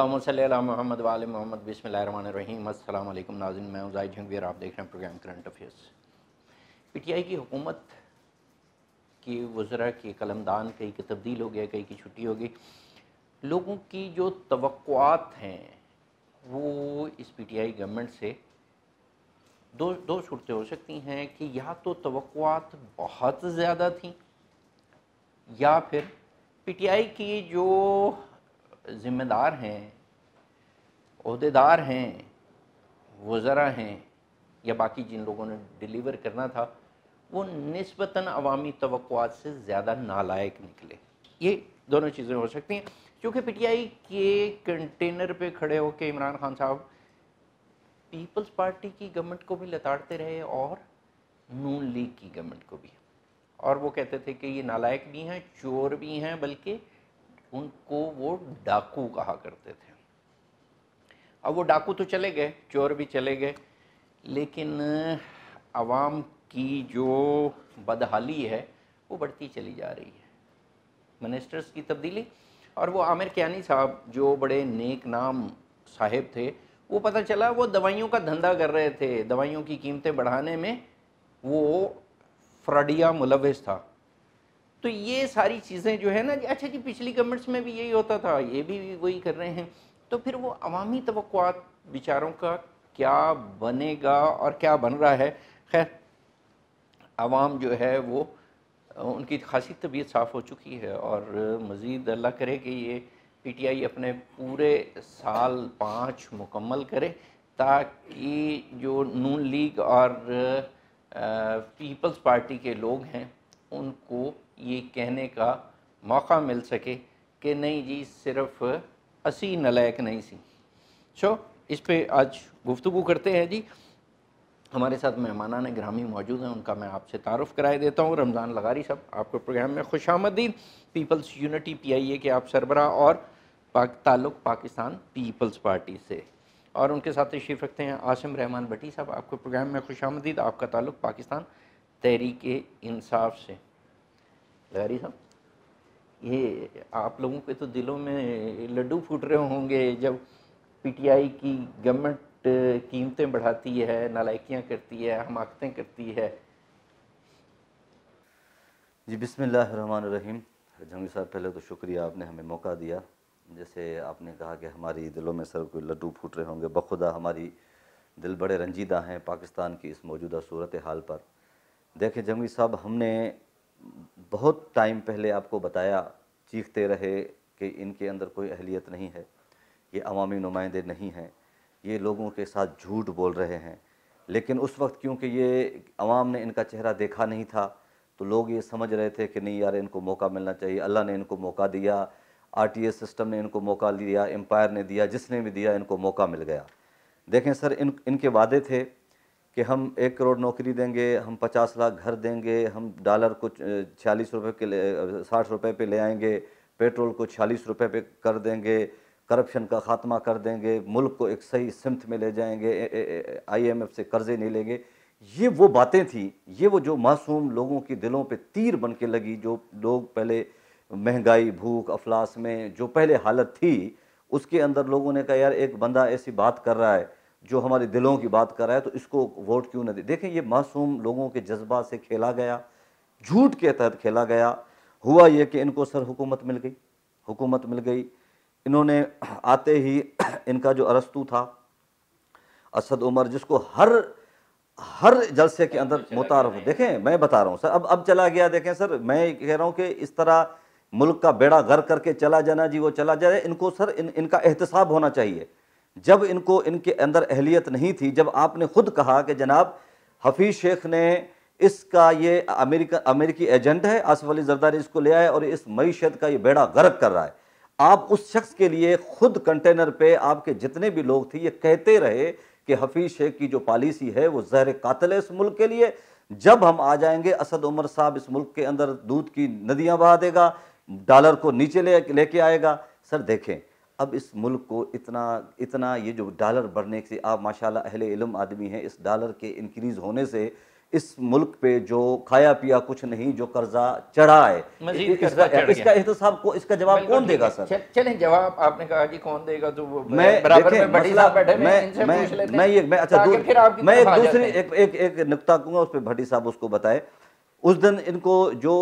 اللہم صلی اللہ محمد وآل محمد، بسم اللہ الرحمن الرحیم۔ السلام علیکم ناظرین، میں ہوں زائد جنگویر آپ دیکھ رہے ہیں program current affairs P T I کی حکومت کی وزراء کی قلمدان، کئی کی تبدیل ہو گیا، کئی کی چھٹی ہو گئی لوگوں کی جو توقعات ہیں، وہ اس پی ٹی آئی گورنمنٹ سے دو دو صورتیں ہو سکتی ہیں کہ یا تو توقعات بہت زیادہ تھیں، یا پھر پی ٹی آئی کی جو ذمہ دار ہیں، عہدے دار ہیں وزراء ہیں، یا باقی جن لوگوں نے ڈیلیور کرنا تھا، وہ نسبتاً عوامی توقعات سے زیادہ نالائق نکلے۔ یہ دونوں چیزیں ہو سکتی ہیں۔ کیونکہ پی ٹی آئی کے کنٹینر پہ کھڑے ہو کے عمران خان صاحب پیپلز پارٹی کی گورنمنٹ کو بھی لتاڑتے رہے اور نون لیگ کی گورنمنٹ کو بھی۔ اور وہ کہتے تھے کہ یہ نالائق بھی ہیں، چور بھی ہیں، بلکہ ان کو وہ ڈاکو کہا کرتے تھے۔ اب وہ ڈاکو تو چلے گئے، چور بھی چلے گئے، لیکن عوام کی جو بدحالی ہے، وہ بڑھتی چلی جا رہی ہے۔ منسٹرز کی تبدیلی، اور وہ عامر کیانی صاحب جو بڑے نیک نام صاحب تھے، وہ پتہ چلا وہ دوائیوں کا دھندہ کر رہے تھے، دوائیوں کی قیمتیں بڑھانے میں وہ فراڈیا ملوث تھا۔ تو یہ ساری چیزیں جو ہے نا جی اچھا جی پچھلی گورنمنٹس میں بھی یہی ہوتا تھا، یہ بھی وہی کر رہے ہیں۔ تو پھر وہ عوامی توقعات بیچاروں کا کیا بنے گا اور کیا بن رہا ہے؟ خیر، عوام جو ہے وہ، ان کی خاصی طبیعت صاف ہو چکی ہے اور مزید اللہ کرے کہ یہ پی ٹی آئی اپنے پورے سال پانچ مکمل کرے تاکہ جو نون لیگ اور پیپلز پارٹی کے لوگ ہیں ان کو یہ کہنے کا موقع مل سکے کہ نہیں جی صرف اسی نلائق نہیں سی۔ سو اس پہ آج گفتگو کرتے ہیں جی۔ ہمارے ساتھ مہمانان گرامی موجود ہیں، ان کا میں آپ سے تعارف کرائے دیتا ہوں۔ رمضان لغاری صاحب، آپ کو پروگرام میں خوش آمدید پیپلز یونٹی، پی آئی اے کے آپ سربراہ اور پاک، تعلق پاکستان پیپلز پارٹی سے۔ اور ان کے ساتھ تشریف رکھتے ہیں عاصم رحمان بٹی صاحب، آپ کو پروگرام میں خوش آمدید آپ کا تعلق پاکستان تحریک انصاف سے۔ لغاری صاحب، یہ آپ لوگوں کے تو دلوں میں لڈو پھوٹ رہے ہوں گے جب پی ٹی آئی کی گورنمنٹ قیمتیں بڑھاتی ہے، نالائکیاں کرتی ہے حماقتیں کرتی ہے۔ جی بسم اللہ الرحمن الرحیم۔ جنگی صاحب، پہلے تو شکریہ، آپ نے ہمیں موقع دیا۔ جیسے آپ نے کہا کہ ہماری دلوں میں سر کوئی لڈو پھوٹ رہے ہوں گے بخدا ہماری دل بڑے رنجیدہ ہیں پاکستان کی اس موجودہ صورت حال پر۔ دیکھیں جنگی صاحب، ہم نے بہت ٹائم پہلے آپ کو بتایا، چیختے رہے کہ ان کے اندر کوئی اہلیت نہیں ہے، یہ عوامی نمائندے نہیں ہیں، یہ لوگوں کے ساتھ جھوٹ بول رہے ہیں۔ لیکن اس وقت کیونکہ یہ عوام نے ان کا چہرہ دیکھا نہیں تھا، تو لوگ یہ سمجھ رہے تھے کہ نہیں یار، ان کو موقع ملنا چاہیے۔ اللہ نے ان کو موقع دیا، آر ٹی ایس سسٹم نے ان کو موقع دیا، امپائر نے دیا، جس نے بھی دیا، ان کو موقع مل گیا۔ دیکھیں سر، ان ان کے وعدے تھے۔ کہ ہم ایک کروڑ نوکری دیں گے، ہم پچاس لاکھ گھر دیں گے، ہم ڈالر کو چھیالیس روپے کے ساٹھ روپے پہ لے آئیں گے، پیٹرول کو چھیالیس روپے پہ کر دیں گے، کرپشن کا خاتمہ کر دیں گے، ملک کو ایک صحیح سمت میں لے جائیں گے آئی ایم ایف سے قرضے نہیں لیں گے۔ یہ وہ باتیں تھیں، یہ وہ جو معصوم لوگوں کی دلوں پہ تیر بن کے لگی، جو لوگ پہلے مہنگائی، بھوک، افلاس میں جو پہلے حالت تھی، اس کے اندر لوگوں نے کہا، یار ایک بندہ ایسی بات کر رہا ہے جو ہمارے دلوں کی بات کر رہا ہے تو اس کو ووٹ کیوں نہ دے؟ دیکھیں یہ معصوم لوگوں کے جذبات سے کھیلا گیا جھوٹ کے تحت کھیلا گیا۔ ہوا یہ کہ ان کو سر حکومت مل گئی حکومت مل گئی۔ انہوں نے آتے ہی ان کا جو ارستو تھا اسد عمر جس کو ہر ہر جلسے کے اندر متعارف دیکھیں میں بتا رہا ہوں سر اب اب چلا گیا۔ دیکھیں سر میں کہہ رہا ہوں کہ اس طرح ملک کا بیڑا غر کر کے چلا جانا جی وہ چلا جائے ان کو سر ان ان کا احتساب ہونا چاہیے۔ جب ان کو ان کے اندر اہلیت نہیں تھی، جب آپ نے خود کہا کہ جناب حفیظ شیخ نے اس کا یہ امریکہ، امریکی ایجنٹ ہے، آصف علی زرداری اس کو لے آئے اور اس معیشت کا یہ بیڑا غرق کر رہا ہے۔ آپ اس شخص کے لیے خود کنٹینر پہ آپ کے جتنے بھی لوگ تھے، یہ کہتے رہے کہ حفیظ شیخ کی جو پالیسی ہے وہ زہر قاتل ہے اس ملک کے لیے۔ جب ہم آ جائیں گے، اسد عمر صاحب اس ملک کے اندر دودھ کی ندیاں بہا دے گا، ڈالر کو نیچے لے لے کے آئے گا۔ سر دیکھیں اب اس ملک کو اتنا اتنا یہ جو ڈالر بڑھنے سے آپ ماشاءاللہ اہل علم آدمی ہیں اس ڈالر کے انکریز ہونے سے اس ملک پہ جو کھایا پیا کچھ نہیں جو قرضہ چڑھا ہے اس کا احتساب کو اس کا جواب کون دے گا سر؟ چل- چلیں جواب آپ نے کہا جی کون دے گا تو میں میں یہ میں اچھا میں ایک دوسری۔ ایک ایک ایک نقطہ کہوں گا اس پہ بھٹی صاحب اس کو بتائے اس دن ان کو جو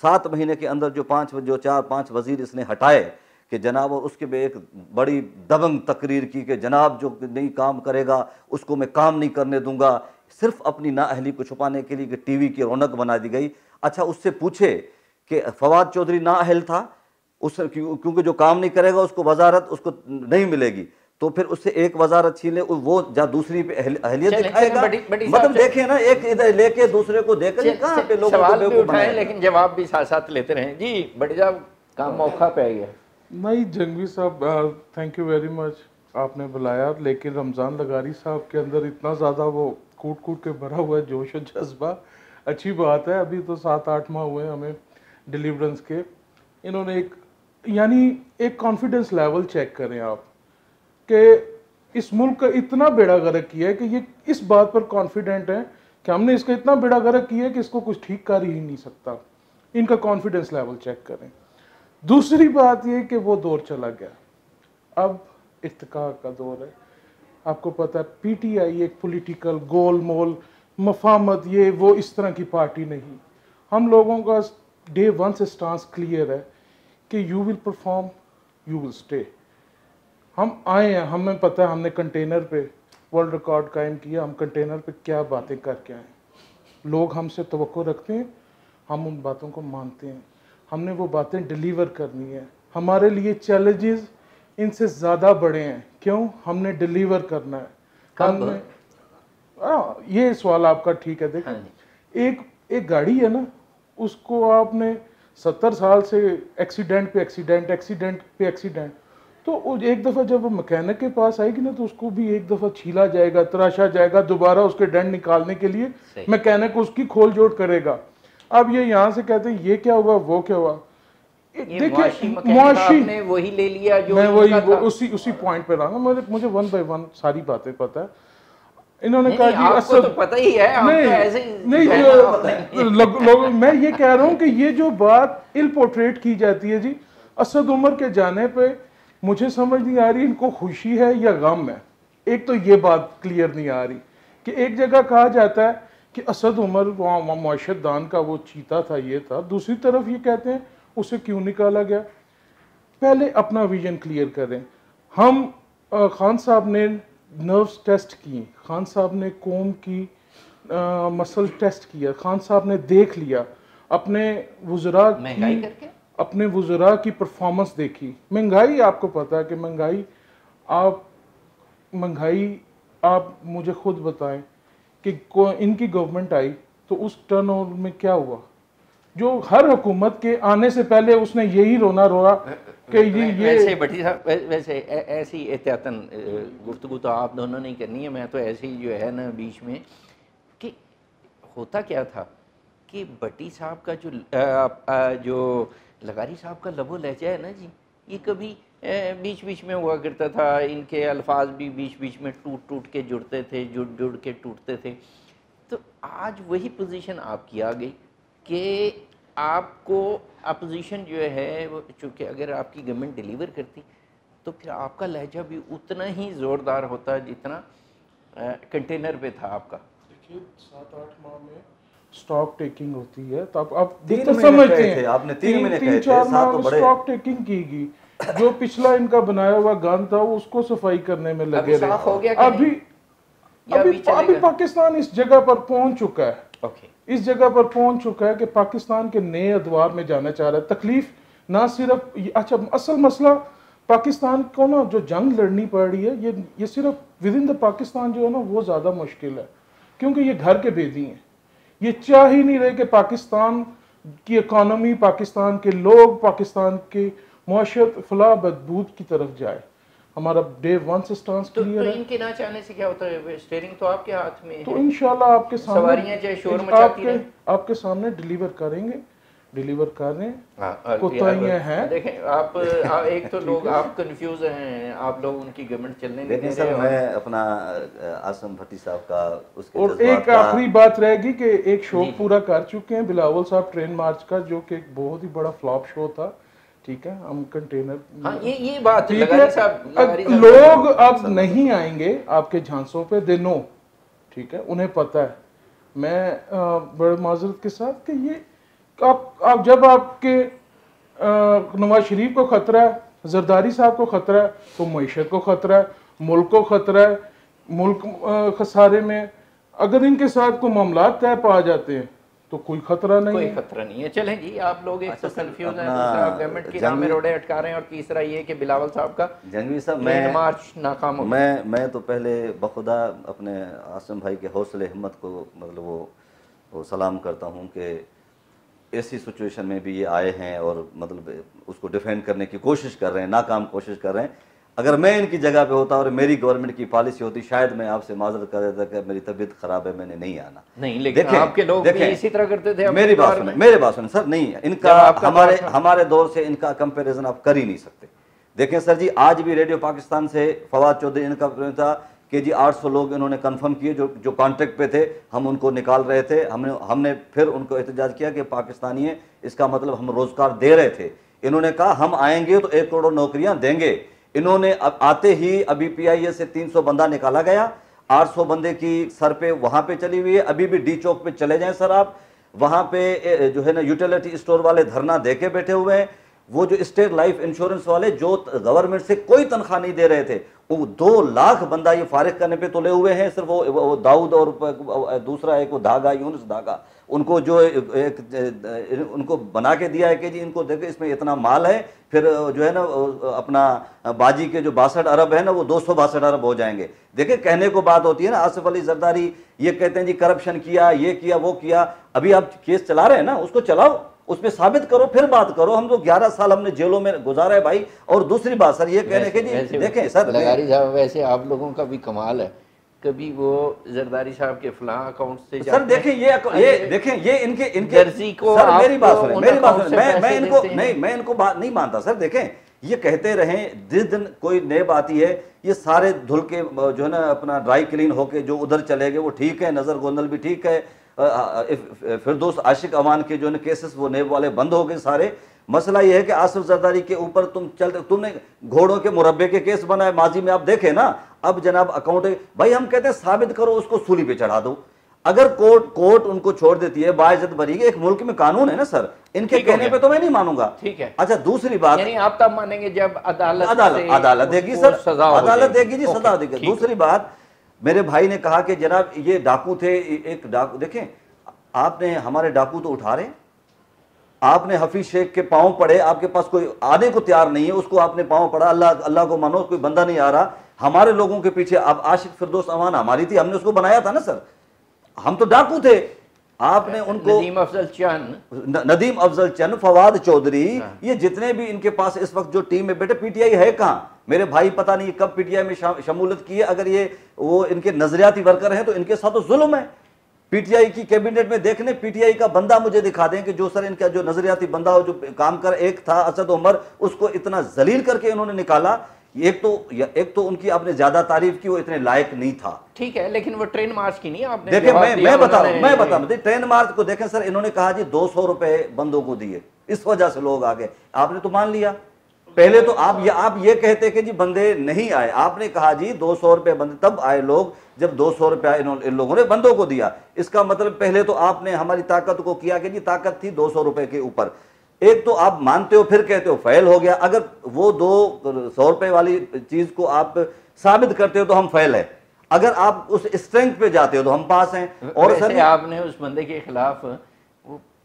سات مہینے کے اندر جو پانچ جو چار پانچ وزیر اس نے ہٹائے کہ جناب اور اس کے بھی ایک بڑی دبنگ تقریر کی کہ جناب جو نہیں کام کرے گا اس کو میں کام نہیں کرنے دوں گا۔ صرف اپنی نااہلی کو چھپانے کے لیے کہ ٹی وی کی رونق بنا دی گئی۔ اچھا اس سے پوچھے کہ فواد چودھری نااہل تھا اس کیونکہ جو کام نہیں کرے گا اس کو وزارت اس کو نہیں ملے گی۔ تو پھر اس سے ایک وزارت چھین لے وہ جا دوسری پہ اہل- اہلیت دکھائے گا۔ بڑی- بڑی صاحب مطلب دیکھیں نا ایک ادھر لے کے دوسرے کو دے کر کہاں پہ لوگوں کو لیکن جواب بھی ساتھ ساتھ لیتے رہیں۔ جی بڑی صاحب کام موقع پہ آئی ہے نہیں، جنگوی صاحب تھینک یو ویری مچ آپ نے بلایا، لیکن رمضان لگاری صاحب کے اندر اتنا زیادہ وہ کوٹ کوٹ کے بھرا ہوا ہے، جوش و جذبہ، اچھی بات ہے، ابھی تو سات آٹھ ماہ ہوئے ہیں ہمیں ڈلیورنس کے۔ انہوں نے ایک یعنی ایک کانفیڈنس لیول چیک کریں آپ، کہ اس ملک کا اتنا بیڑا غرق کیا ہے کہ یہ اس بات پر کانفیڈنٹ ہے کہ ہم نے اس کا اتنا بیڑا غرق کیا ہے کہ اس کو کچھ ٹھیک کر ہی نہیں سکتا۔ ان کا کانفیڈنس لیول چیک کریں۔ دوسری بات یہ کہ وہ دور چلا گیا۔ اب ارتقاء کا دور ہے۔ آپ کو پتہ ہے، پی ٹی آئی ایک پولیٹیکل گول مول مفاہمت یہ وہ اس طرح کی پارٹی نہیں۔ ہم لوگوں کا ڈے ون سے سٹانس کلیئر ہے کہ you will perform you will stay ہم آئے ہیں، ہمیں پتہ ہے، ہم نے کنٹینر پہ ورلڈ ریکارڈ قائم کیا۔ ہم کنٹینر پہ کیا باتیں کر کے آئے لوگ ہم سے توقع رکھتے ہیں، ہم ان باتوں کو مانتے ہیں۔ ہم نے وہ باتیں ڈلیور کرنی ہے ہمارے لیے چیلنجز ان سے زیادہ بڑے ہیں۔ کیوں؟ ہم نے ڈلیور کرنا ہے۔ ہم؟ نے ہاں، یہ سوال آپ کا ٹھیک ہے۔ دیکھیں ہاں جی۔ ایک ایک گاڑی ہے نا اس کو آپ نے ستر سال سے ایکسیڈنٹ پہ ایکسیڈنٹ ایکسیڈنٹ پہ ایکسیڈنٹ تو ایک دفعہ جب وہ مکینک کے پاس آئے گی نا تو اس کو بھی ایک دفعہ چھیلا جائے گا تراشا جائے گا دوبارہ اس کے ڈنڈ نکالنے کے لیے۔ مکینک اس کی کھول جوڑ کرے گا۔ اب یہ یہاں سے کہتے ہیں یہ کیا ہوا وہ کیا ہوا؟ نے وہی لے لیا جو میں وہی۔ اسی اسی پوائنٹ پہ رہا مجھے مجھے ون بائی ون ساری باتیں پتہ ہے۔ انہوں نے کہا جی کو تو پتہ ہی ہے نہیں میں یہ کہہ رہا ہوں کہ یہ جو بات ال پورٹریٹ کی جاتی ہے جی اسد عمر کے جانے پہ مجھے سمجھ نہیں آ رہی ان کو خوشی ہے یا غم ہے۔ ایک تو یہ بات کلیئر نہیں آ رہی کہ ایک جگہ کہا جاتا ہے کہ اسد عمر معاشرت دان کا وہ چیتا تھا یہ تھا۔ دوسری طرف یہ کہتے ہیں اسے کیوں نکالا گیا؟ پہلے اپنا ویژن کلیئر کریں۔ ہم خان صاحب نے نروس ٹیسٹ کی خان صاحب نے قوم کی مسل ٹیسٹ کیا۔ خان صاحب نے دیکھ لیا۔ اپنے وزراء کی اپنے وزراء کی پرفارمنس دیکھی۔ مہنگائی آپ کو پتا ہے کہ مہنگائی آپ مہنگائی آپ مجھے خود بتائیں۔ کہ ان کی گورنمنٹ آئی تو اس ٹرن اوور میں کیا ہوا؟ جو ہر حکومت کے آنے سے پہلے اس نے یہی رونا رونا کہ یہ ویسے بٹی صاحب ویسے ایسی احتیاطاً گفتگو تو آپ دونوں نے کرنی ہے، میں تو ایسے ہی جو ہے نا بیچ میں کہ ہوتا کیا تھا کہ بٹی صاحب کا جو جو لگاری صاحب کا لب و لہجہ ہے نا جی یہ کبھی بیچ بیچ میں ہوا کرتا تھا۔ ان کے الفاظ بھی بیچ بیچ میں ٹوٹ ٹوٹ کے جڑتے تھے جڑ جڑ کے ٹوٹتے تھے۔ تو آج وہی پوزیشن آپ کی آ گئی کہ آپ کو اپوزیشن جو ہے وہ چونکہ اگر آپ کی گورنمنٹ ڈیلیور کرتی تو پھر آپ کا لہجہ بھی اتنا ہی زوردار ہوتا جتنا کنٹینر پہ تھا آپ کا۔ دیکھیے سات آٹھ ماہ میں سٹاک ٹیکنگ ہوتی ہے۔ تو آپ سمجھتے کہے ہیں۔ تھے، آپ نے تین مہینے کہے تھے، چار سات ماہ تو میں بڑے۔ سٹاک ٹیکنگ کی گئی جو پچھلا ان کا بنایا ہوا گن تھا اس کو صفائی کرنے میں لگے رہے۔ ابھی ابھی؟ پاکستان اس جگہ پر پہنچ چکا ہے۔ اس جگہ پر پہنچ چکا ہے کہ پاکستان کے نئے ادوار میں جانا چاہ رہا ہے۔ تکلیف نہ صرف اچھا اصل مسئلہ پاکستان کو نا جو جنگ لڑنی پڑ رہی ہے یہ یہ صرف ود ان دا پاکستان جو ہے نا وہ زیادہ مشکل ہے۔ کیونکہ یہ گھر کے بیدی ہیں۔ یہ چاہ ہی نہیں رہے کہ پاکستان کی اکانومی پاکستان کے لوگ پاکستان کی معاشیت فلاح بدبود کی طرف جائے۔ ہمارا ڈے ون سے سٹانس کلیئر ہے۔ تو ان کے نہ چاہنے سے کیا ہوتا ہے؟ سٹیرنگ تو آپ کے ہاتھ میں ہے۔ تو انشاءاللہ آپ کے سامنے سواریاں جائے شور مچاتی رہیں۔ آپ کے سامنے ڈیلیور کریں گے۔ ڈیلیور کر رہے ہیں کوتاہیاں ہیں۔ دیکھیں آپ ایک تو لوگ آپ کنفیوز ہیں آپ لوگ ان کی گورنمنٹ چلنے نہیں دے رہے میں اپنا آسم بھٹی صاحب کا اس کے اور ایک آخری بات رہے گی کہ ایک شو جی۔ پورا کر چکے ہیں۔ بلاول صاحب ٹرین مارچ کا جو کہ ایک بہت ہی بڑا فلاپ شو تھا۔ ٹھیک ہے ہم کنٹینر لوگ اب نہیں آئیں گے آپ کے جھانسوں پہ دے نو ٹھیک ہے انہیں پتہ ہے۔ میں بڑے معذرت کے ساتھ کہ یہ آپ جب آپ کے نواز شریف کو خطرہ ہے زرداری صاحب کو خطرہ ہے تو معیشت کو خطرہ ہے ملک کو خطرہ ہے ملک خسارے میں اگر ان کے ساتھ کوئی معاملات طے پا جاتے ہیں تو کوئی خطرہ نہیں کوئی خطرہ نہیں ہے۔ چلیں جی آپ لوگ ایک تو اچھا، کنفیوز ہیں دوسرا گورنمنٹ کی نامے روڑے اٹکا رہے ہیں اور تیسرا یہ کہ بلاول صاحب کا جنگوی صاحب میں مارچ ناکام ہو میں میں تو پہلے بخدا اپنے عاصم بھائی کے حوصلے ہمت کو مطلب وہ سلام کرتا ہوں کہ ایسی سچویشن میں بھی یہ آئے ہیں اور مطلب اس کو ڈیفینڈ کرنے کی کوشش کر رہے ہیں ناکام کوشش کر رہے ہیں۔ اگر میں ان کی جگہ پہ ہوتا اور میری گورنمنٹ کی پالیسی ہوتی شاید میں آپ سے معذرت کر دیتا کہ میری طبیعت خراب ہے میں نے نہیں آنا۔ نہیں لیکن آپ کے لوگ بھی اسی طرح کرتے تھے میری بات سنیں میرے بات سنیں سر نہیں ان کا ہمارے ہمارے دور سے ان کا کمپیریزن آپ کر ہی نہیں سکتے۔ دیکھیں سر جی آج بھی ریڈیو پاکستان سے فواد چودھری ان کا تھا کہ جی آٹھ سو لوگ انہوں نے کنفرم کیے جو جو کانٹیکٹ پہ تھے ہم ان کو نکال رہے تھے۔ ہم نے ہم نے پھر ان کو احتجاج کیا کہ پاکستانی اس کا مطلب ہم روزگار دے رہے تھے۔ انہوں نے کہا ہم آئیں گے تو ایک کروڑ نوکریاں دیں گے۔ انہوں نے آتے ہی ابھی پی آئی اے سے تین سو بندہ نکالا گیا۔ آٹھ سو بندے کی سر پہ وہاں پہ چلی ہوئی ہے۔ ابھی بھی ڈی چوک پہ چلے جائیں سر آپ۔ وہاں پہ جو ہے نا، یوٹیلیٹی اسٹور والے دھرنا دے کے بیٹھے ہوئے ہیں۔ وہ جو اسٹیٹ لائف انشورنس والے جو گورنمنٹ سے کوئی تنخواہ نہیں دے رہے تھے، وہ دو لاکھ بندہ یہ فارغ کرنے پہ تلے ہوئے ہیں۔ صرف وہ داؤد اور دوسرا ایک وہ دھاگا یونس دھاگا ان کو جو ایک ان کو بنا کے دیا ہے کہ جی ان کو دیکھیں اس میں اتنا مال ہے پھر جو ہے نا اپنا باجی کے جو باسٹھ ارب ہیں نا وہ دو سو باسٹھ ارب ہو جائیں گے۔ دیکھیں کہنے کو بات ہوتی ہے نا آصف علی زرداری یہ کہتے ہیں جی کرپشن کیا یہ کیا وہ کیا۔ ابھی آپ کیس چلا رہے ہیں نا اس کو چلاؤ اس پہ ثابت کرو پھر بات کرو۔ ہم تو گیارہ سال ہم نے جیلوں میں گزارا ہے بھائی۔ اور دوسری بات سر یہ کہنے کے جی دیکھیں سر لگاری صاحب ویسے آپ لوگوں کا بھی کمال ہے۔ کبھی وہ زرداری صاحب کے فلاں اکاؤنٹ سے سر دیکھیں یہ یہ دیکھیں یہ ان کے ان کے درزی کو سر میری بات سنیں میری بات سنیں میں میں ان کو نہیں میں ان کو بات نہیں مانتا سر دیکھیں یہ کہتے رہیں جس دن کوئی نیب آتی ہے یہ سارے دھل کے جو ہے نا اپنا ڈرائی کلین ہو کے جو ادھر چلے گئے وہ ٹھیک ہے نظر گوندل بھی ٹھیک ہے فردوس عاشق امان کے جو ہے نا کیسز وہ نیب والے بند ہو گئے سارے مسئلہ یہ ہے کہ آصف زرداری کے اوپر تم چلتے تم نے گھوڑوں کے مربع کے کیس بنائے ماضی میں آپ دیکھیں نا اب جناب اکاؤنٹ بھائی ہم کہتے ہیں ثابت کرو اس کو سولی پہ چڑھا دو۔ اگر کوٹ کوٹ ان کو چھوڑ دیتی ہے باعزت بری ایک ملک میں قانون ہے نا سر۔ ان کے کہنے پہ تو میں نہیں مانوں گا۔ ٹھیک ہے۔ اچھا دوسری بات یعنی آپ تب مانیں گے جب عدالت عدالت دے گی سر۔ عدالت دے گی جی سزا دے گی۔ دوسری بات میرے بھائی نے کہا کہ جناب یہ ڈاکو تھے ایک ڈاکو دیکھیں آپ نے ہمارے ڈاکو تو اٹھا رہے۔ ہیں آپ نے حفیظ شیخ کے پاؤں پڑے آپ کے پاس کوئی آنے کو تیار نہیں ہے اس کو آپ نے پاؤں پڑا اللہ اللہ کو مانو کوئی بندہ نہیں آ رہا۔ ہمارے لوگوں کے پیچھے اب عاشق فردوس امان ہماری تھی ہم نے اس کو بنایا تھا نا سر۔ ہم تو ڈاکو تھے۔ آپ نے ان کو ندیم افضل چند ندیم افضل چند فواد چودری ہاں۔ یہ جتنے بھی ان کے پاس اس وقت جو ٹیم میں بیٹے پی ٹی آئی ہے کہاں؟ میرے بھائی پتہ نہیں کب پی ٹی آئی میں شمولت کی ہے۔ اگر یہ وہ ان کے نظریاتی ورکر ہیں تو ان کے ساتھ تو ظلم ہے۔ پی ٹی آئی کی کیبنٹ میں دیکھنے پی ٹی آئی کا بندہ مجھے دکھا دیں کہ جو سر ان کا جو نظریاتی بندہ ہو جو کام کر ایک تھا اسد عمر اس کو اتنا زلیل کر کے انہوں نے نکالا۔ ایک تو ایک تو ان کی آپ نے زیادہ تعریف کی وہ اتنے لائق نہیں تھا۔ ٹھیک ہے لیکن وہ ٹرین مارچ کی نہیں آپ نے دیکھیں میں میں بتا رہا ہوں میں بتا رہا ہوں۔ ٹرین مارچ کو دیکھیں سر انہوں نے کہا جی دو سو روپے بندوں کو دیے۔ اس وجہ سے لوگ آگئے آپ نے تو مان لیا۔ پہلے تو آپ یہ آپ یہ کہتے کہ جی بندے نہیں آئے۔ آپ نے کہا جی دو سو روپے بندے تب آئے لوگ جب دو سو روپے ان لوگوں نے بندوں کو دیا۔ اس کا مطلب پہلے تو آپ نے ہماری طاقت کو کیا کہ جی طاقت تھی دو سو روپے کے اوپر۔ ایک تو آپ مانتے ہو پھر کہتے ہو فیل ہو گیا۔ اگر وہ دو سو روپے والی چیز کو آپ ثابت کرتے ہو تو ہم فیل ہیں۔ اگر آپ اس اسٹرینتھ پہ جاتے ہو تو ہم پاس ہیں۔ اور آپ نے اس بندے کے خلاف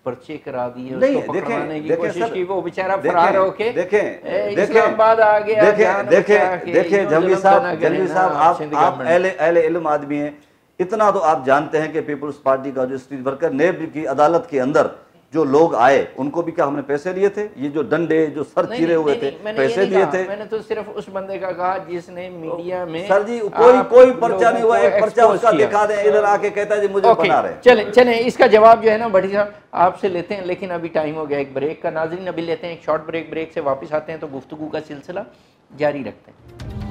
پرچے کرا دیے اس کو پکڑانے کی کوشش کی وہ بیچارہ فرار ہو کے اسلام آباد آ گیا دیکھیں دیکھیں جھلوی صاحب جھلوی صاحب آپ اہل علم آدمی ہیں اتنا تو آپ جانتے ہیں کہ پیپلز پارٹی کا جو اسٹریٹ ورکر نیب کی عدالت کے اندر جو لوگ آئے ان کو بھی کیا ہم نے پیسے لیے تھے؟ یہ جو ڈنڈے جو سر چیرے ہوئے تھے پیسے دیے تھے۔ میں نے تو صرف اس بندے کا کہا جس نے میڈیا میں سر جی کوئی کوئی پرچہ نہیں ہوا ایک پرچہ اس کا دکھا دیں ادھر آ کے کہتا ہے جی مجھے بنا رہے چلیں چلیں اس کا جواب جو ہے نا بڑی صاحب آپ سے لیتے ہیں لیکن ابھی ٹائم ہو گیا ایک بریک کا۔ ناظرین ابھی لیتے ہیں ایک شارٹ بریک بریک سے واپس آتے ہیں تو گفتگو کا سلسلہ جاری رکھتے ہیں۔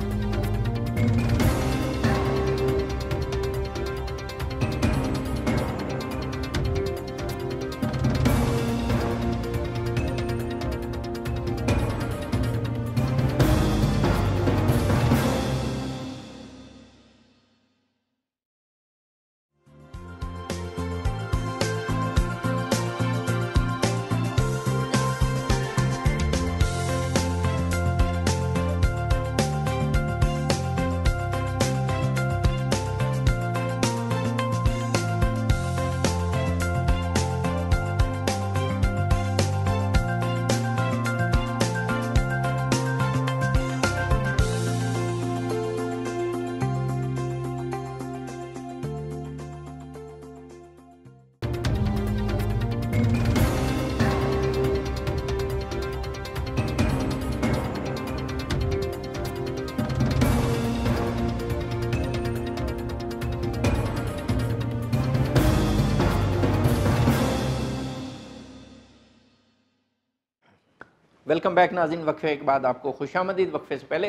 ویلکم بیک ناظرین وقفے کے بعد آپ کو خوش آمدید. وقفے سے پہلے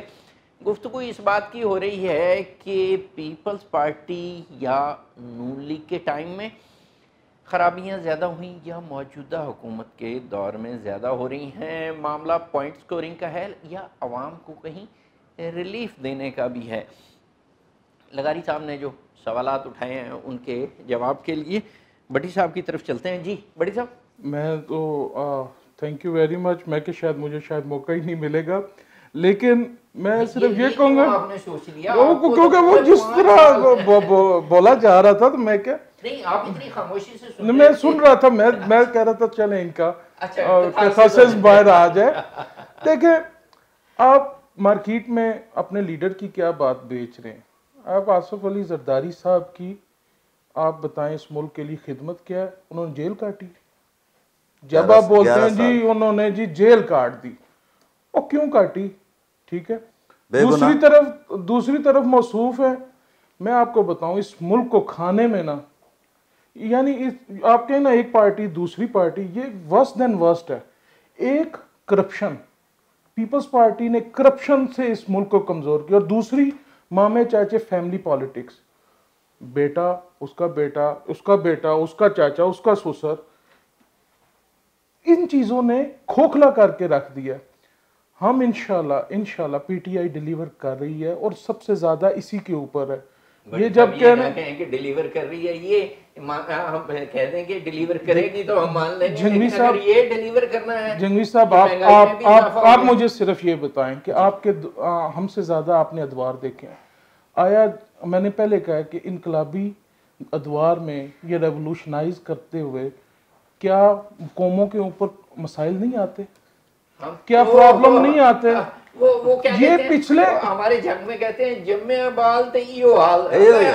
گفتگو اس بات کی ہو رہی ہے کہ پیپلز پارٹی یا نون لیگ کے ٹائم میں خرابیاں زیادہ ہوئیں یا موجودہ حکومت کے دور میں زیادہ ہو رہی ہیں؟ معاملہ پوائنٹ سکورنگ کا ہے یا عوام کو کہیں ریلیف دینے کا بھی ہے؟ لغاری صاحب نے جو سوالات اٹھائے ہیں ان کے جواب کے لیے، بٹی صاحب کی طرف چلتے ہیں. جی بٹی صاحب؟ میں تو تھینک یو ویری مچ میں کہ شاید مجھے شاید موقع ہی نہیں ملے گا۔ لیکن میں صرف یہ کہوں گا وہ- کیونکہ وہ جس طرح بولا جا رہا تھا تو میں کیا میں سن رہا تھا میں میں کہہ رہا تھا چلیں ان کا اچھا، باہر آ جائے۔ دیکھیں آپ مارکیٹ میں اپنے لیڈر کی کیا بات بیچ رہے ہیں؟ آپ آصف علی زرداری صاحب کی آپ بتائیں اس ملک کے لیے خدمت کیا ہے؟ انہوں نے جیل کاٹی۔ جب آپ بولتے ہیں جی انہوں نے جی جیل کاٹ دی۔ وہ کیوں کاٹی؟ ٹھیک ہے۔ دوسری طرف دوسری طرف موصوف ہے۔ میں آپ کو بتاؤں اس ملک کو کھانے میں نا یعنی اس آپ کہیں نا ایک پارٹی دوسری پارٹی یہ ورس دین ورسٹ ہے۔ ایک کرپشن پیپلز پارٹی نے کرپشن سے اس ملک کو کمزور کیا۔ اور دوسری مامے چاچے فیملی پالیٹکس بیٹا اس کا بیٹا اس کا بیٹا اس کا چاچا اس کا سسر۔ ان چیزوں نے کھوکھلا کر کے رکھ دیا ہم انشاءاللہ انشاءاللہ پی ٹی آئی ڈیلیور کر رہی ہے اور سب سے زیادہ اسی کے اوپر ہے۔ یہ جب کہیں کہ ڈیلیور کر رہی ہے یہ ہم کہہ دیں کہ ڈیلیور کرے گی تو ہم مان لیں لیکن صاحب- یہ ڈیلیور کرنا ہے جنگوی صاحب آپ آپ آپ۔ مجھے صرف یہ بتائیں کہ آپ کے ہم سے زیادہ آپ نے ادوار دیکھے ہیں۔ آیا میں نے پہلے کہا کہ انقلابی ادوار میں یہ ریولوشنائز کرتے ہوئے کیا قوموں کے اوپر مسائل نہیں آتے ہم- کیا وہ- نہیں آتے؟ وہ وہ کیا یہ؟ پچھلے- ہمارے جنگ میں کہتے ہیں جمع بال تے ایو حال۔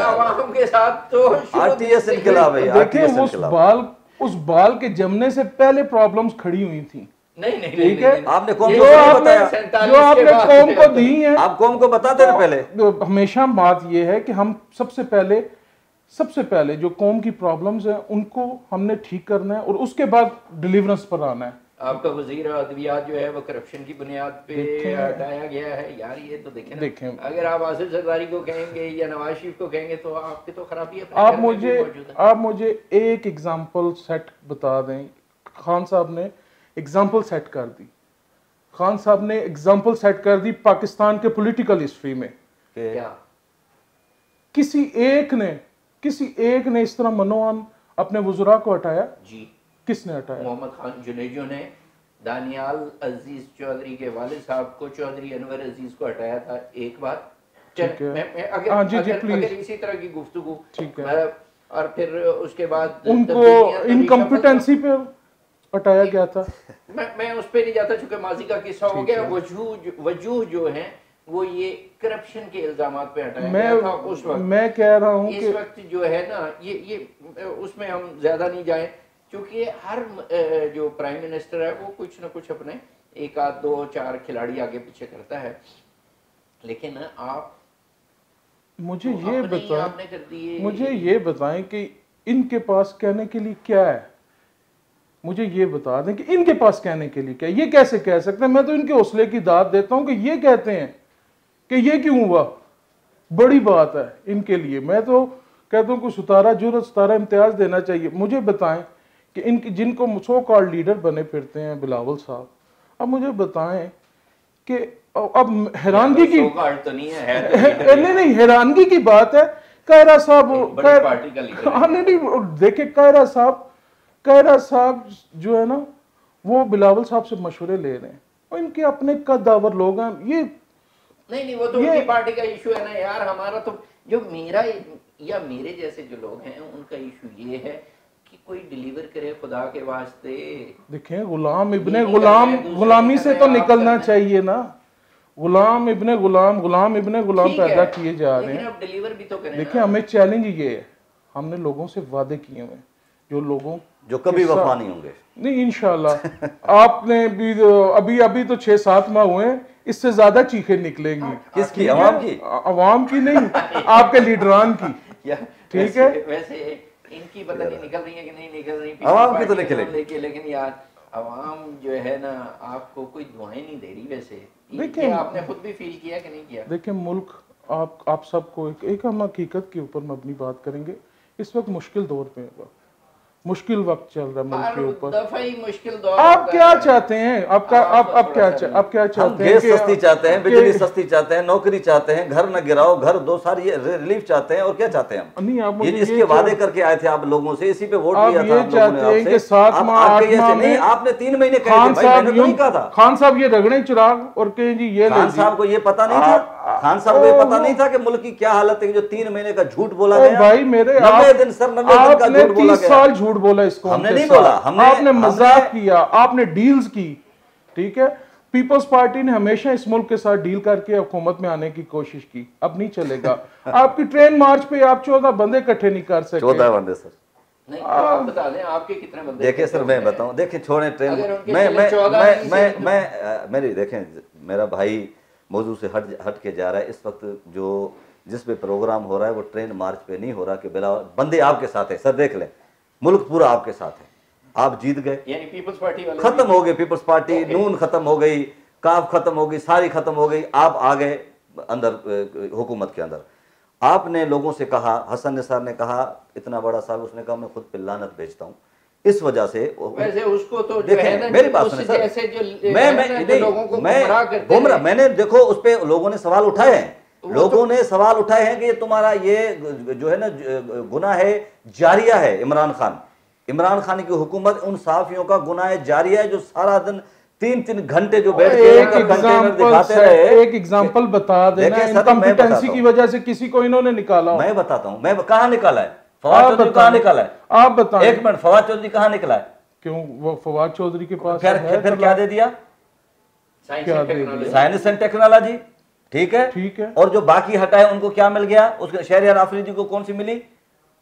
عوام کے ساتھ تو شروع آر ٹی ایس انقلاب ہے دیکھیں اس بال اس بال کے جمنے سے پہلے پرابلمز کھڑی ہوئی تھیں نہیں نہیں ٹھیک ہے؟ آپ نے قوم یہ کو جو آپ نے بتایا جو آپ نے قوم کو دی ہیں آپ قوم کو بتاتے ہیں پہلے ہمیشہ بات یہ ہے کہ ہم سب سے پہلے سب سے پہلے جو قوم کی پرابلمز ہیں ان کو ہم نے ٹھیک کرنا ہے اور اس کے بعد ڈیلیورنس پر آنا ہے۔ آپ کا وزیر ادویات جو ہے وہ کرپشن کی بنیاد پہ۔ ہٹایا گیا ہے۔ یار یہ تو دیکھیں نا۔ دیکھیں۔ اگر آپ آصف زرداری کو کہیں گے یا نواز شریف کو کہیں گے تو آپ کی تو خرابی اپنے آپ مجھے ہے۔ آپ مجھے ایک اگزامپل سیٹ بتا دیں۔ خان صاحب نے اگزامپل سیٹ کر دی۔ خان صاحب نے اگزامپل سیٹ کر دی پاکستان کے پولیٹیکل ہسٹری میں۔ کسی ایک نے کسی ایک نے اس طرح منوان اپنے وزراء کو ہٹایا؟ جی۔ کس نے ہٹایا؟ محمد خان جنیجو نے دانیال عزیز چودھری کے والد صاحب کو چودھری انور عزیز کو ہٹایا تھا ایک بار۔ اگر ہاں جی، جی، اسی طرح کی گفتگو اور پھر اس کے بعد ان کو انکمپیٹنسی پہ ہٹایا گیا تھا۔ میں اس پہ نہیں جاتا چونکہ ماضی کا قصہ ہو گیا۔ وجوہ جو- وجوہ جو ہیں وہ یہ کرپشن کے الزامات پہ ہٹایا میں گیا تھا اس وقت میں کہہ رہا ہوں اس وقت جو ہے نا یہ یہ اس میں ہم زیادہ نہیں جائیں۔ چونکہ ہر جو پرائم منسٹر ہے وہ کچھ نہ کچھ اپنے ایک آدھ دو چار کھلاڑی آگے پیچھے کرتا ہے۔ لیکن آپ مجھے یہ بتائیں مجھے یہ بتائیں کہ ان کے پاس کہنے کے لیے کیا ہے؟ مجھے یہ بتا دیں کہ ان کے پاس کہنے کے لیے کیا ہے؟ یہ کیسے کہہ سکتے ہیں؟ میں تو ان کے حوصلے کی داد دیتا ہوں کہ یہ کہتے ہیں۔ کہ یہ کیوں ہوا؟ بڑی بات ہے ان کے لیے۔ میں تو کہتا ہوں کہ ستارہ جرت ستارہ امتیاز دینا چاہیے مجھے بتائیں کہ ان کی جن کو سو کال لیڈر بنے پھرتے ہیں بلاول صاحب۔ اب مجھے بتائیں کہ اب حیرانگی کی کارڈ نہیں نہیں نہیں حیرانگی کی بات ہے۔ کائرہ صاحب۔ ہاں نہیں نہیں دیکھیں کائرہ صاحب کائرہ صاحب جو ہے نا وہ بلاول صاحب سے مشورے لے رہے ہیں۔ اور ان کے اپنے قداور لوگ ہیں۔ یہ نہیں نہیں وہ تو ان کی پارٹی کا ایشو ہے نا یار ہمارا تو جو میرا یا میرے جیسے جو لوگ ہیں ان کا ایشو یہ ہے کہ کوئی ڈیلیور کرے خدا کے واسطے۔ دیکھیں غلام ابن غلام غلامی سے تو نکلنا چاہیے نا۔ غلام ابن غلام غلام ابن غلام پیدا کیے جا رہے ہیں۔ اب ڈیلیور بھی تو کریں دیکھیں ہمیں چیلنج یہ ہے ہم نے لوگوں سے وعدے کیے ہوئے جو لوگوں جو کبھی وفا نہیں ہوں گے۔ نہیں انشاءاللہ۔ آپ نے بھی ابھی ابھی تو چھ سات ماہ ہوئے ہیں اس سے زیادہ چیخیں نکلیں گی۔ کس کی؟ عوام کی؟ عوام کی نہیں آپ کے لیڈران کی۔ ٹھیک ہے؟ ویسے ان کی پتہ نہیں نکل رہی ہے کہ نہیں نکل رہی عوام کی تو نکلے کے لیکن یار عوام جو ہے نا آپ کو کوئی دعائیں نہیں دے رہی ویسے۔ یہ- دیکھیں- آپ نے خود بھی فیل کیا کہ نہیں کیا؟ دیکھیں ملک آپ آپ سب کو ایک ایک ہم حقیقت کے اوپر مبنی بات کریں گے۔ اس وقت مشکل دور پہ ہے۔ مشکل وقت چل رہا ملک کے اوپر۔ آپ کیا۔ چاہتے ہیں؟ آپ کا آپ آپ کو آپ کیا آپ ہم چاہتے ہیں گیس کہ- سستی چاہتے ہیں بجلی سستی چاہتے ہیں نوکری چاہتے ہیں گھر نہ گراؤ گھر دو ساری ریلیف چاہتے ہیں اور کیا چاہتے ہیں ہم؟ نہیں آپ مجھے یہ اس یہ کے وعدے کر کے آئے تھے آپ لوگوں سے اسی پہ ووٹ لیا تھا یہ آپ نے چاہتے ہیں کہ سات ماہ آٹھ ماہ نہیں میں آپ نے تین مہینے کہے خان تھے بھائی میں صاحب نے تو یوں نہیں کہا تھا۔ خان صاحب یہ رگڑے چراغ اور کہیں جی یہ لے خان جی۔ صاحب کو یہ پتا نہیں تھا؟ خان صاحب کو یہ پتا نہیں تھا کہ ملک کی کیا حالت ہے جو تین مہینے کا جھوٹ بولا گیا بھائی میرے آپ دن سر نبے دن کا نے جھوٹ بولا تیس گیا۔ سال جھوٹ بولا اس کو ہم نے نہیں بولا ہم نے آپ نے ہم مذاق کیا آپ نے ڈیلز کی ٹھیک ہے؟ پیپلز پارٹی نے ہمیشہ اس ملک کے ساتھ ڈیل کر کے حکومت میں آنے کی کوشش کی اب نہیں چلے گا۔ آپ کی ٹرین مارچ پہ آپ چودہ بندے کٹھے نہیں کر سکے۔ چودہ بندے سر۔ نہیں آپ بتا دیں آپ کے کتنے بندے دیکھیں سر میں بتاؤں۔ دیکھیں چھوڑیں ٹرین۔ میں میں میں میں میری دیکھیں میرا بھائی موضوع سے ہٹ ہٹ کے جا رہا ہے۔ اس وقت جو جس پہ پروگرام ہو رہا ہے وہ ٹرین مارچ پہ نہیں ہو رہا کہ بلا بندے آپ کے ساتھ ہیں۔ سر دیکھ لیں ملک پورا آپ کے ساتھ ہے۔ آپ جیت گئے۔ یعنی پیپلز پارٹی والے ختم ہو گئے پیپلز پارٹی۔ نون ختم ہو گئی کاف ختم ہو گئی ساری ختم ہو گئی۔ آپ آ گئے اندر حکومت کے اندر۔ آپ نے لوگوں سے کہا حسن نثار نے کہا اتنا بڑا صاحب اس نے کہا میں خود پہ لانت بھیجتا ہوں۔ اس وجہ سے ویسے اس کو تو جو ہے دیکھیں نا میری بات سنیں سر میں ہے میں گمراہ میں نے دیکھو اس پہ لوگوں نے سوال اٹھائے ہیں۔ لوگوں نے سوال اٹھائے ہیں کہ یہ تمہارا یہ جو ہے نا گناہ ہے جاریہ ہے عمران خان۔ عمران خان کی حکومت ان صحافیوں کا گناہ جاریہ ہے جو سارا دن تین تین گھنٹے جو بیٹھ کے ایک دکھاتے رہے۔ ایک ایگزامپل بتا دینا انکمپیٹنسی کی ہوں۔ وجہ سے کسی کو انہوں نے نکالا ہو۔ میں بتاتا ہوں میں کہاں نکالا ہے؟ فواد آپ چودھری کہاں نکالا ہے؟ آپ بتائیں۔ ایک منٹ فواد چودھری کہاں نکلا ہے؟ کیوں؟ وہ فواد چودھری کے پاس پھر ہے پھر کیا دے دیا؟ Science and technology science and technology ٹھیک ہے؟ ٹھیک ہے۔ اور جو باقی ہٹائے ان کو کیا مل گیا؟ اس کے شہریار آفریدی کو کون سی ملی؟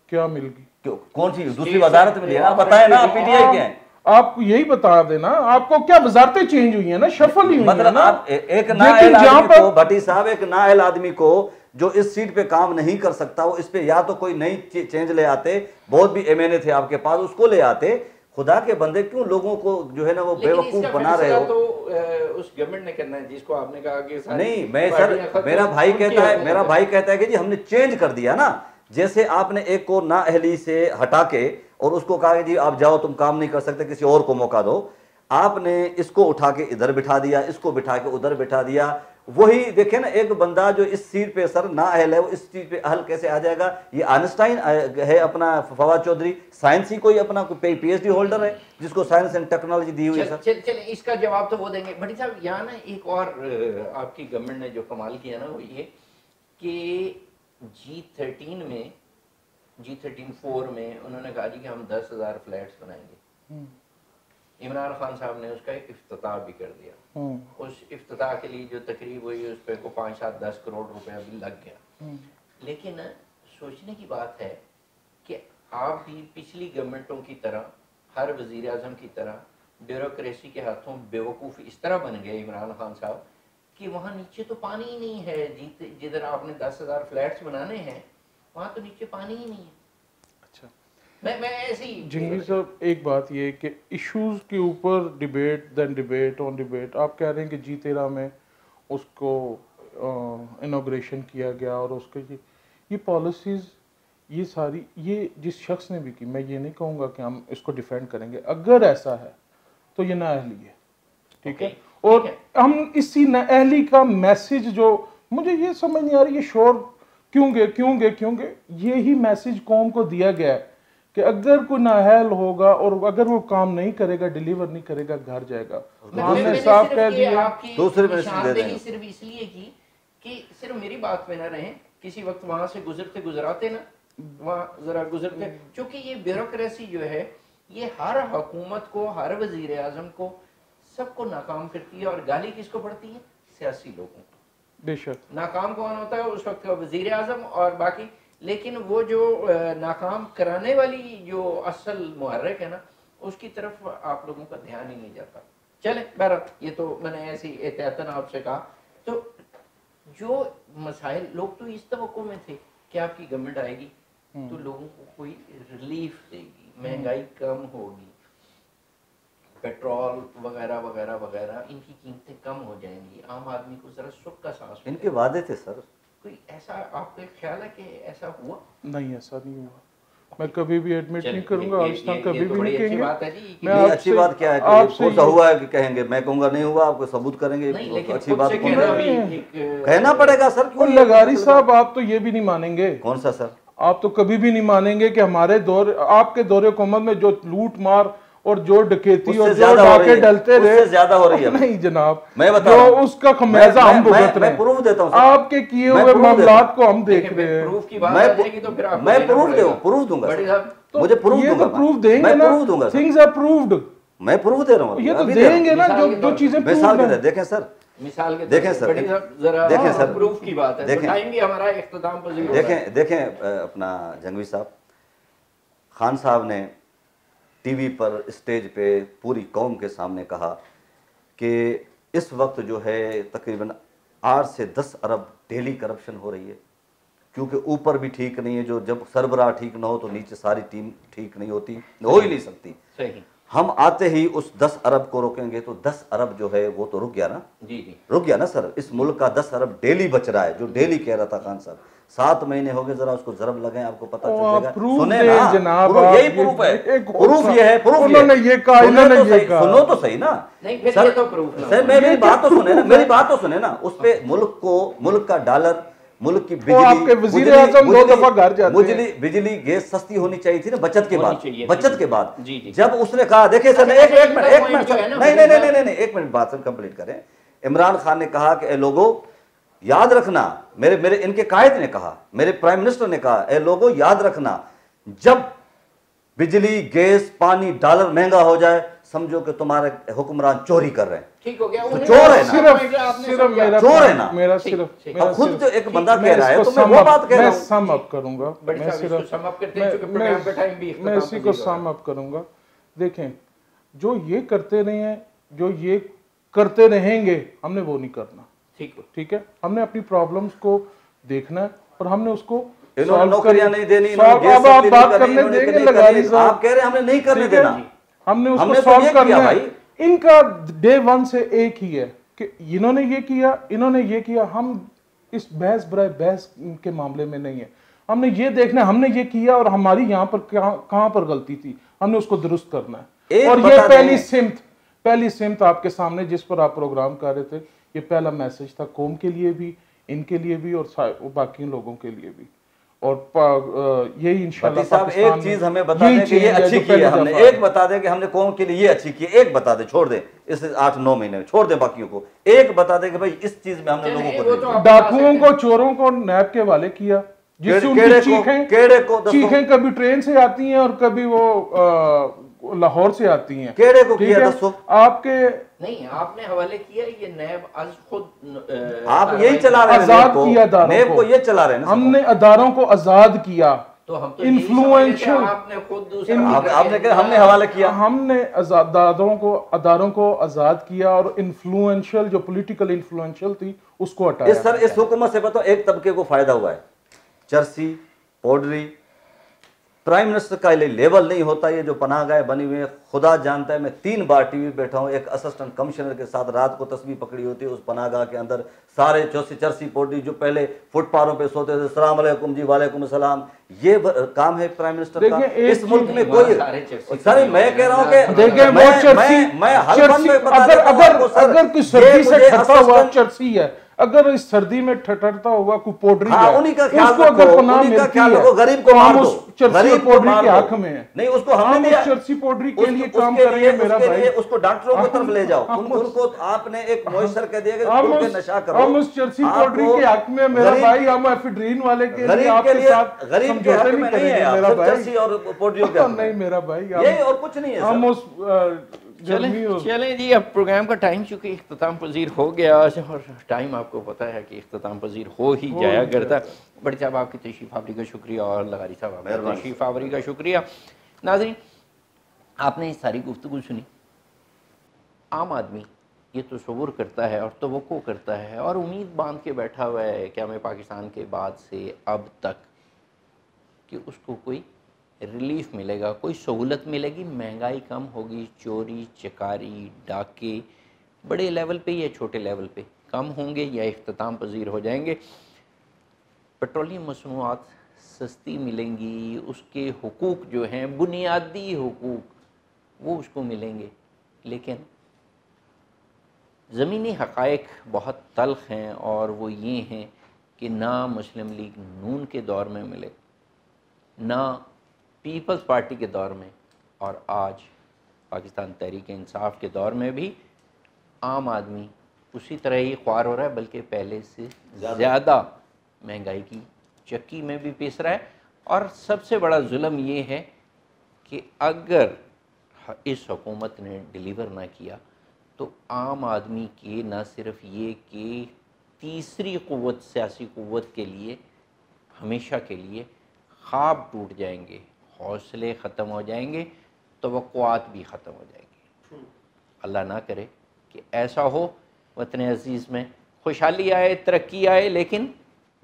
کیا مل گئی؟ کون سی؟ دوسری وزارت ملی ہے نا؟ بتائیں نا؟ پی ٹی آئی کیا ہے آپ کو یہی بتا دینا آپ کو کیا وزارتیں چینج ہوئی ہیں نا؟ شفل ہی ہوئی ہیں مطلب نا؟ آپ ایک جہاں آدمی کو بھٹی صاحب ایک نااہل آدمی کو جو اس سیٹ پہ کام نہیں کر سکتا وہ اس پہ یا تو کوئی نئی چینج لے آتے بہت بھی ایم این اے تھے آپ کے پاس اس کو لے آتے۔ خدا کے بندے کیوں لوگوں کو جو ہے نا وہ بے وقوف بنا رہے ہو؟ تو اس گورنمنٹ نے کرنا ہے جس کو آپ نے کہا کہ نہیں میں سر میرا بھائی کہتا ہے میرا بھائی کہتا ہے کہ جی ہم نے چینج کر دیا نا۔ جیسے آپ نے ایک کو نا اہلی سے ہٹا کے اور اس کو کہا کہ جی آپ جاؤ تم کام نہیں کر سکتے کسی اور کو موقع دو۔ آپ نے اس کو اٹھا کے ادھر بٹھا دیا اس کو بٹھا کے ادھر بٹھا دیا۔ وہی دیکھیں نا ایک بندہ جو اس سیٹ پہ سر نا اہل ہے وہ اس چیز پہ اہل کیسے آ جائے گا؟ یہ آنسٹائن ہے اپنا فواد چودھری سائنس ہی کوئی اپنا پی ایچ ڈی ہولڈر ہے جس کو سائنس اینڈ ٹیکنالوجی دی ہوئی ہے سر؟ چل اس کا جواب تو وہ دیں گے۔ بھٹی صاحب یہاں نا ایک اور آپ کی گورنمنٹ نے جو کمال کیا نا وہ یہ کہ جی تھرٹین میں جی تھرٹین فور میں انہوں نے کہا جی کہ ہم دس ہزار فلیٹس بنائیں گے۔ عمران خان صاحب نے اس کا ایک افتتاح بھی کر دیا۔ اس افتتاح کے لیے جو تقریب ہوئی اس پہ کو پانچ سات دس کروڑ روپے بھی لگ گیا۔ لیکن سوچنے کی بات ہے کہ آپ بھی پچھلی گورنمنٹوں کی طرح ہر وزیر اعظم کی طرح بیوروکریسی کے ہاتھوں بیوقوف اس طرح بن گئے عمران خان صاحب کہ وہاں نیچے تو پانی ہی نہیں ہے۔ جدھر آپ نے دس ہزار فلیٹس بنانے ہیں وہاں تو نیچے پانی ہی نہیں ہے۔ میں میں ایسی جنگی صاحب ایک بات یہ کہ ایشوز کے اوپر debate then debate on debate آپ کہہ رہے ہیں کہ جی تیرہ میں اس کو انوگریشن کیا گیا اور اس کے یہ پالیسیز یہ ساری یہ جس شخص نے بھی کی میں یہ نہیں کہوں گا کہ ہم اس کو ڈیفینڈ کریں گے۔ اگر ایسا ہے تو یہ نااہلی ہے۔ ٹھیک ہے؟ اور ہم اسی نااہلی کا میسج جو مجھے یہ سمجھ نہیں آ رہی یہ شور کیوں گے کیوں گے کیوں گے؟ یہی میسج قوم کو دیا گیا ہے۔ کہ اگر کوئی نااہل ہوگا اور اگر وہ کام نہیں کرے گا ڈیلیور نہیں کرے گا گھر جائے گا۔ میں- ہم میں- نے میں صاف کہہ دیا۔ دوسرے میں سے دے نشاندہی۔ صرف اس لیے کی کہ صرف میری بات پہ نہ رہیں کسی وقت وہاں سے گزرتے گزراتے نا وہاں ذرا گزرتے۔ چونکہ یہ بیوروکریسی جو ہے یہ ہر حکومت کو ہر وزیر اعظم کو سب کو ناکام کرتی ہے اور گالی کس کو پڑتی ہے؟ سیاسی لوگوں کو۔ بے شک۔ ناکام کون ہوتا ہے؟ اس وقت کا وزیر اعظم اور باقی لیکن وہ جو ناکام کرانے والی جو اصل محرک ہے نا اس کی طرف آپ لوگوں کا دھیان ہی نہیں جاتا۔ چلیں بہرحال یہ تو میں نے ایسی احتیاطاً آپ سے کہا۔ تو جو مسائل لوگ تو اس توقع میں تھے کہ آپ کی گورنمنٹ آئے گی تو لوگوں کو کوئی ریلیف دے گی مہنگائی کم ہوگی پیٹرول وغیرہ وغیرہ وغیرہ ان کی قیمتیں کم ہو جائیں گی عام آدمی کو ذرا سکھ کا سانس ان کے وعدے تھے سر۔ کوئی ایسا آپ خیال ہے کہ ایسا ہوا؟ نہیں ایسا نہیں ہوا۔ میں کبھی بھی ایڈمٹ نہیں کروں گا آج تک یہ کبھی بھی نہیں اچھی کہیں گے۔ بات ہے جی کہ میں اچھی بات کیا ہے کہ ہوا ہے کہ کہیں گے میں کہوں گا نہیں ہوا آپ کو ثبوت کریں گے نہیں لیکن اچھی بات کہنا پڑے گا سر کیوں لگاری صاحب آپ تو یہ بھی نہیں مانیں گے۔ کون سا سر؟ آپ تو کبھی بھی نہیں مانیں گے کہ ہمارے دور آپ کے دور حکومت میں جو لوٹ مار اور جو ڈکیتی اس اور جو ڈاکے ہے ڈلتے اس رہے سے زیادہ ہو رہی ہے نہیں جناب میں بتا جو رہا ہوں۔ اس کا خمیازہ میں- ہم بھگت رہے میں proof دیتا ہوں سر آپ کے کیے ہوئے معاملات کو ہم دیکھ رہے ہیں۔ پروف کی بات گی تو پھر میں پروف دوں گا۔ پروف دوں گا۔ بڑی سر صاحب مجھے پروف یہ دوں تو گا۔ پروف میں دیں گے میں نا۔ پروف دوں گا تھنگز آر پروفڈ میں پروف دے رہا ہوں۔ یہ تو دے دیں گے نا جو طور چیزیں ہوں مثال کے proved ہیں دیکھیں سر۔ مثال کے دیکھیں سر، پہ بڑی صاحب ذرا دیکھیں سر، پروف کی بات ہے۔ دیکھیں۔ ٹائم بھی ہمارا اختتام پذیر ہے دیکھیں دیکھیں اپنا جنگوی صاحب۔ خان صاحب نے ٹی وی پر اسٹیج پہ پوری قوم کے سامنے کہا کہ اس وقت جو ہے تقریباً آٹھ سے دس ارب ڈیلی کرپشن ہو رہی ہے۔ کیونکہ اوپر بھی ٹھیک نہیں ہے جو جب سربراہ ٹھیک نہ ہو تو نیچے ساری ٹیم ٹھیک نہیں ہوتی ہو ہی نہیں سکتی۔ ہم آتے ہی اس دس ارب کو روکیں گے تو دس ارب جو ہے وہ تو رک گیا نا؟ جی جی۔ رک گیا نا سر؟ اس ملک کا دس ارب ڈیلی بچ رہا ہے جو ڈیلی کہہ رہا تھا خان صاحب۔ سات مہینے ہو گئے ذرا اس کو ضرب لگیں آپ کو پتہ او, چل آپ جائے گا سنیں نا جناب یہی یہ- پروف ہے پروف یہ ہے پروف انہوں نے یہ کہا، انہوں نے یہ کہا۔ سنو تو صحیح نا نہیں، پھر سر-۔ میری بات تو سنیں نا؟ میری بات تو سنیں نا اس پہ ملک کو ملک کا ڈالر ملک کی بجلی آپ کے وزیر اعظم دو دفعہ گھر جاتے ہیں۔ بجلی بجلی گیس سستی ہونی چاہیے تھی نا بچت کے بعد۔ بچت کے بعد جی، جی۔ جب اس نے کہا دیکھیں سر اچھا، ایک منٹ کا ایک منٹ نہیں نہیں نہیں نہیں نہیں ایک منٹ بات سر کمپلیٹ کریں عمران خان نے کہا کہ اے لوگو یاد رکھنا میرے میرے ان کے قائد نے کہا میرے پرائم منسٹر نے کہا اے لوگو یاد رکھنا جب بجلی گیس پانی ڈالر مہنگا ہو جائے سمجھو کہ تمہارے حکمران چوری کر رہے ہیں۔ ٹھیک ہو گیا تو چور ہے نا۔ چور ہے نا۔ اب خود جو ایک بندہ میں کہہ رہا ہے تو میں وہ بات کہہ میں رہا ہوں۔ sum up کروں گا۔ میں صاحب اس کو صرف sum up کرتے ہیں میں- چونکہ پروگرام کا ٹائم بھی میں اختتام اسی کو۔ سم اپ کروں گا۔ دیکھیں جو یہ کرتے رہے ہیں جو یہ کرتے رہیں گے ہم نے وہ نہیں کرنا۔ ٹھیک ہے۔ ہم نے اپنی پرابلمز کو دیکھنا ہے اور ہم نے اس کو نوکریاں نہیں دینی اب آپ بات کرنے دیں گے لگاری۔ صاحب۔ آپ کہہ رہے ہیں ہم نے نہیں کرنے؟ دینا۔ ہم نے اس کو سالو کرنا ہے۔ ان کا ڈے ون سے ایک ہی ہے کہ انہوں نے یہ کیا انہوں نے یہ کیا۔ ہم اس بحث برائے بحث کے معاملے میں نہیں ہے ہم نے یہ دیکھنا ہم نے یہ کیا اور ہماری یہاں پر کہاں پر غلطی تھی؟ ہم نے اس کو درست کرنا ہے۔ اور یہ پہلی سمت پہلی سمت آپ کے سامنے جس پر آپ پروگرام کر رہے تھے۔ یہ پہلا میسج تھا قوم کے لیے بھی ان کے لیے بھی اور باقی لوگوں کے لیے بھی۔ اور پا- یہی انشاءاللہ بھٹی صاحب پاکستان ایک چیز میں ہمیں بتا دیں کہ یہ اچھی کی ہے ہم نے ایک بتا دیں کہ ہم نے قوم کے لیے یہ اچھی کی ہے ایک بتا دیں چھوڑ دیں اس آٹھ نو مہینے میں چھوڑ دیں باقیوں کو۔ ایک بتا دیں کہ بھائی اس چیز میں ہم نے لوگوں کو ڈاکوؤں کو چوروں کو نیب کے حوالے کیا جس سے ان کیڑے کی چیخیں کیڑے کو دسو- چیخیں کبھی ٹرین سے آتی ہیں اور کبھی وہ لاہور سے آتی ہیں۔ کیڑے کو کیا؟ دسو؟ آپ کے نہیں آپ نے حوالے کیا یہ نیب از خود آپ یہی چلا رہے ہیں آزاد کیا اداروں نیب کو؟ کو یہ چلا رہے ہیں ہم نے اداروں کو آزاد کیا تو ہم تو آپ نے خود دوسرا آپ حق آپ نے رکھے۔ کہا ہم نے حوالہ کیا۔ ہم نے اداروں کو اداروں کو آزاد کیا اور انفلوئنشل جو پولیٹیکل انفلوئنشل تھی اس کو ہٹایا۔ اس سر اس حکومت سے بتاؤ ایک طبقے کو فائدہ ہوا ہے۔ چرسی پوڈری پرائم منسٹر کا لیول نہیں ہوتا یہ جو پناہ گاہ بنی ہوئی ہے خدا جانتا ہے میں تین بار ٹی وی بیٹھا ہوں۔ ایک اسسٹنٹ کمشنر کے ساتھ رات کو تسبیح پکڑی ہوتی ہے اس پناہ گاہ کے اندر سارے چوسی چرسی پوڈری جو پہلے فٹ پاروں پہ سوتے تھے السلام علیکم جی وعلیکم السلام۔ یہ ب- کام ہے پرائم منسٹر کا۔ اس ملک میں کوئی سر میں کہہ رہا ہوں کہ میں- چرسی میں- میں حلفاً چرسی میں بتا اگر کوئی سردی سے ٹھٹا ہوا چرسی ہے اگر اس سردی میں ٹھٹرتا ہوا کوئی پوڈری ہاں ہے انہی کا اس خیال کو اگر پناہ انہی کا ملتی خیال ہے غریب کو مار دو چرسی کو پوڈری کے حق میں ہیں نہیں اس کو ہم نے چرسی پوڈری کے لیے کام کریں لیے- گے میرا بھائی۔ اس کو ڈاکٹروں ہم- طرف لے جاؤ۔ ان ان کو آپ نے ایک موئسچر کہہ دیا کہ کھل کے نشہ کرو۔ ہم اس چرسی پوڈری کو کے حق میں میرا بھائی ہم ایفیڈرین والے کے لیے آپ کے ساتھ غریب کے حق میں نہیں ہے آپ میرا بھائی۔ چرسی اور پوڈریوں کے حق میں۔ نہیں میرا بھائی یہی اور کچھ نہیں ہے ہم اس چلیں جی اب پروگرام کا ٹائم چونکہ اختتام پذیر ہو گیا اور ٹائم آپ کو پتہ ہے کہ اختتام پذیر ہو ہی جایا کرتا۔ بڑے صاحب آپ کی تشریف آوری کا شکریہ اور لغاری صاحب آپ کی۔ تشریف آوری کا شکریہ۔ ناظرین آپ نے ساری گفتگو سنی۔ عام آدمی یہ تصور کرتا ہے اور توقع کرتا ہے اور امید باندھ کے بیٹھا ہوا ہے کہ ہمیں پاکستان کے بعد سے اب تک کہ اس کو کوئی ریلیف ملے گا، کوئی سہولت ملے گی؟ مہنگائی کم ہوگی، چوری، چکاری، ڈاکے، بڑے لیول پہ یا چھوٹے لیول پہ؟ کم ہوں گے یا اختتام پذیر ہو جائیں گے؟ پیٹرولیم مصنوعات سستی ملیں گی، اس کے حقوق جو ہیں، بنیادی حقوق، وہ اس کو ملیں گے۔ لیکن زمینی حقائق بہت تلخ ہیں اور وہ یہ ہیں کہ نہ مسلم لیگ نون کے دور میں ملے، نہ پیپلز پارٹی کے دور میں اور آج پاکستان تحریک انصاف کے دور میں بھی عام آدمی اسی طرح ہی خوار ہو رہا ہے بلکہ پہلے سے زیادہ۔ مہنگائی کی چکی میں بھی پیس رہا ہے۔ اور سب سے بڑا ظلم یہ ہے کہ اگر اس حکومت نے ڈیلیور نہ کیا تو عام آدمی کے نہ صرف یہ کہ تیسری قوت سیاسی قوت کے لیے ہمیشہ کے لیے خواب ٹوٹ جائیں گے۔ حوصلے ختم ہو جائیں گے، توقعات بھی ختم ہو جائیں گے۔ اللہ نہ کرے کہ ایسا ہو، وطن عزیز میں خوشحالی آئے، ترقی آئے، لیکن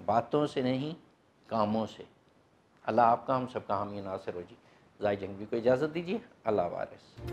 باتوں سے نہیں، کاموں سے۔ اللہ آپ کا، ہم سب کا، حامی ناصر ہو جی۔ ضائع جنگ بھی کو اجازت دیجیے، اللہ وارث۔